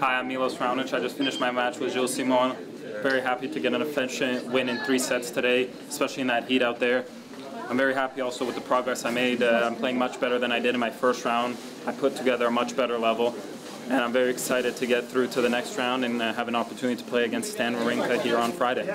Hi, I'm Milos Raonic. I just finished my match with Gilles Simon. Very happy to get an efficient win in three sets today, especially in that heat out there. I'm very happy also with the progress I made. Uh, I'm playing much better than I did in my first round. I put together a much better level, and I'm very excited to get through to the next round and uh, have an opportunity to play against Stan Wawrinka here on Friday.